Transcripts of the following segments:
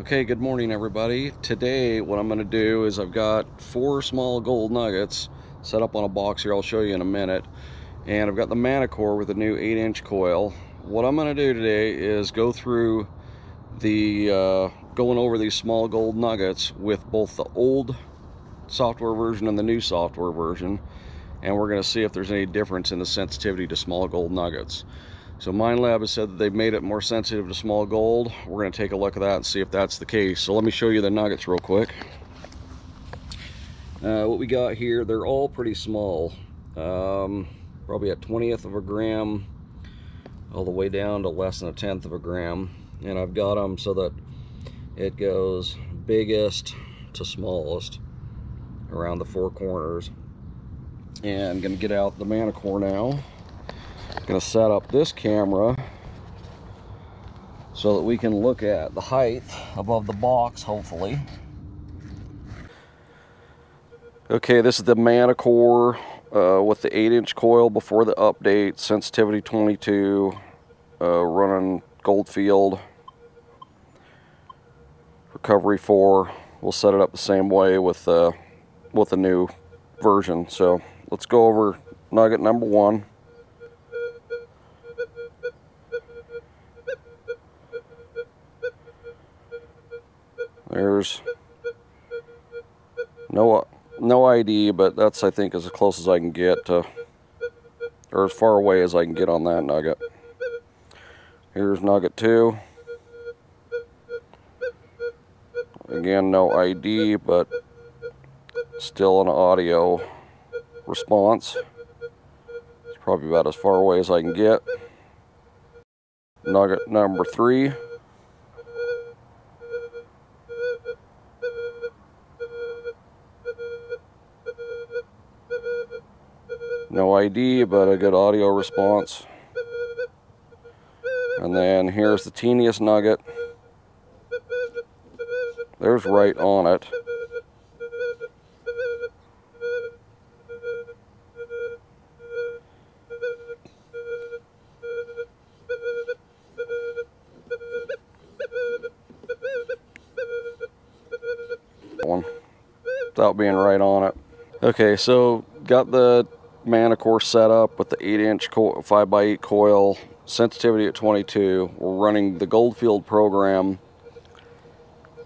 Okay, good morning everybody. Today what I'm going to do is I've got four small gold nuggets set up on a box here. I'll show you in a minute. And I've got the Manticore with a new 8 inch coil. What I'm going to do today is go through the, uh, going over these small gold nuggets with both the old software version and the new software version. And we're going to see if there's any difference in the sensitivity to small gold nuggets. So Minelab has said that they've made it more sensitive to small gold. We're going to take a look at that and see if that's the case. So let me show you the nuggets real quick. Uh, what we got here, they're all pretty small. Um, probably at 20th of a gram all the way down to less than a tenth of a gram. And I've got them so that it goes biggest to smallest around the four corners. And I'm going to get out the Manticore now to set up this camera so that we can look at the height above the box hopefully. Okay this is the Manticore uh, with the 8 inch coil before the update sensitivity 22 uh, running Goldfield recovery 4 we'll set it up the same way with uh, with the new version. So let's go over nugget number one There's no no ID, but that's I think as close as I can get to, or as far away as I can get on that nugget. Here's nugget two. Again, no ID, but still an audio response. It's probably about as far away as I can get. Nugget number three. No ID, but a good audio response. And then here's the teeniest nugget. There's right on it. One without being right on it. Okay, so got the Manticore setup with the 8 inch 5x8 coil, sensitivity at 22. We're running the Goldfield program.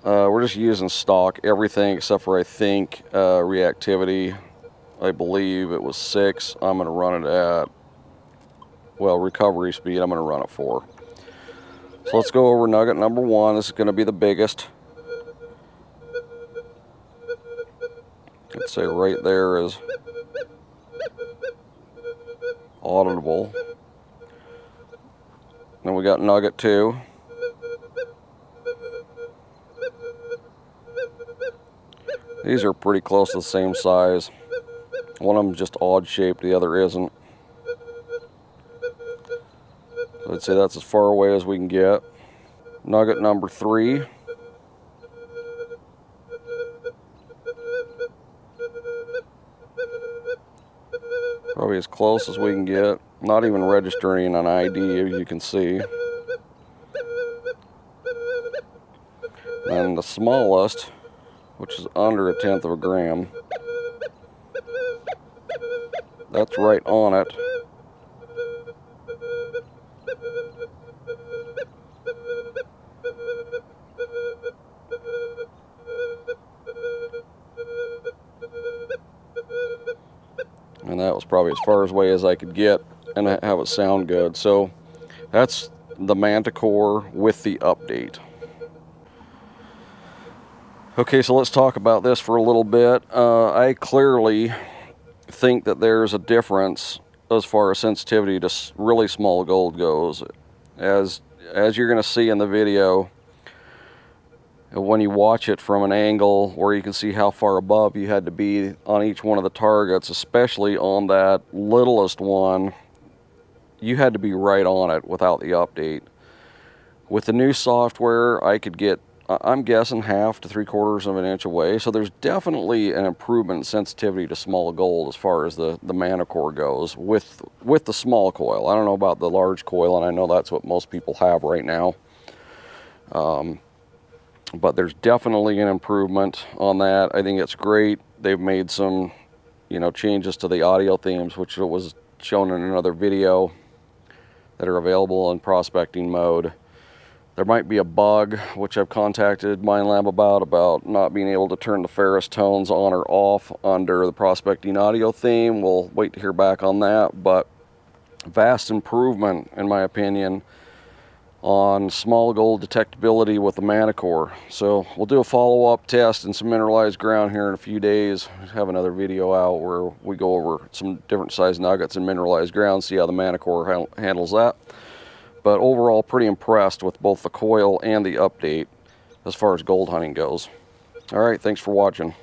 Uh, we're just using stock everything except for I think uh, reactivity. I believe it was 6. I'm going to run it at, well, recovery speed, I'm going to run it 4. So let's go over nugget number 1. This is going to be the biggest. I'd say right there is audible. Then we got Nugget 2. These are pretty close to the same size. One of them just odd shaped, the other isn't. So I'd say that's as far away as we can get. Nugget number 3. Probably as close as we can get. Not even registering an ID, as you can see. And the smallest, which is under a tenth of a gram, that's right on it. That was probably as far away as I could get and have it sound good. So that's the Manticore with the update. Okay, so let's talk about this for a little bit. Uh, I clearly think that there's a difference as far as sensitivity to really small gold goes. As, as you're going to see in the video, when you watch it from an angle where you can see how far above you had to be on each one of the targets, especially on that littlest one, you had to be right on it without the update. With the new software, I could get, I'm guessing half to three quarters of an inch away. So there's definitely an improvement in sensitivity to small gold as far as the, the Manticore goes with, with the small coil. I don't know about the large coil, and I know that's what most people have right now. Um, but there's definitely an improvement on that. I think it's great. They've made some, you know, changes to the audio themes, which was shown in another video that are available in prospecting mode. There might be a bug, which I've contacted Minelab about, about not being able to turn the ferrous tones on or off under the prospecting audio theme. We'll wait to hear back on that, but vast improvement, in my opinion, on small gold detectability with the Manticore. So we'll do a follow-up test in some mineralized ground here in a few days. Have another video out where we go over some different size nuggets in mineralized ground, see how the Manticore ha handles that but overall pretty impressed with both the coil and the update as far as gold hunting goes. All right, thanks for watching.